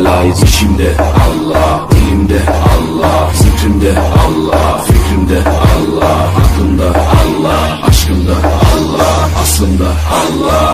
Layız işimde Allah Dilimde Allah Zikrimde Allah Fikrimde Allah Aklımda Allah Aşkımda Allah Aslımda Allah